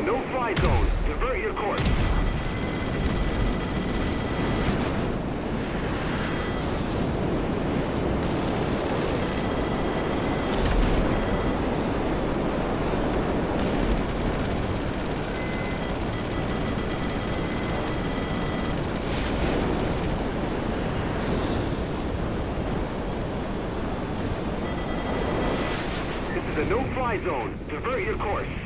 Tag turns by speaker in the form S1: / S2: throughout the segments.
S1: a no-fly zone. Divert your course. This is a no-fly zone. Divert your course.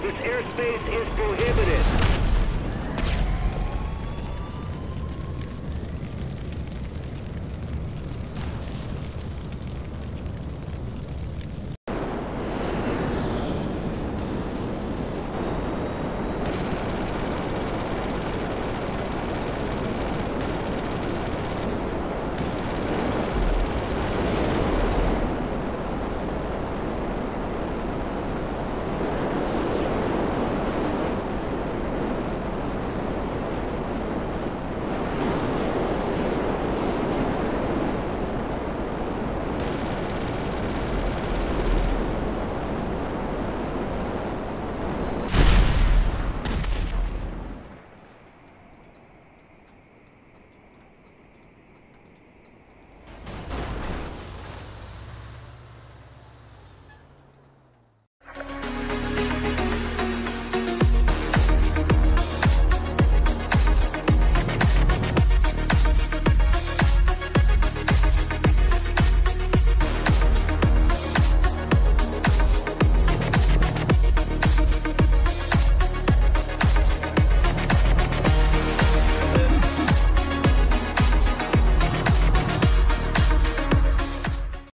S2: This airspace is prohibited.